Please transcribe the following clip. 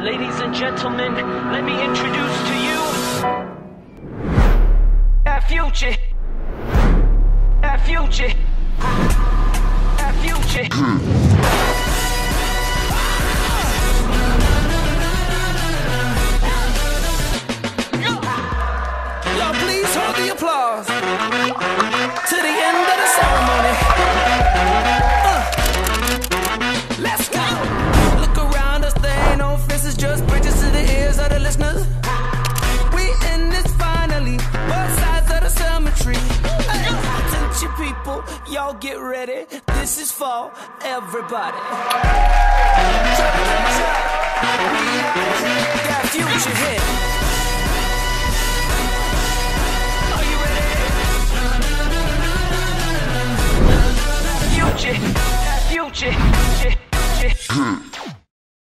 Ladies and gentlemen, let me introduce to you our future. our future. our future. Y'all please hold the applause. y'all get ready. This is for everybody. Got future hit. Are you ready? Future, that future. future.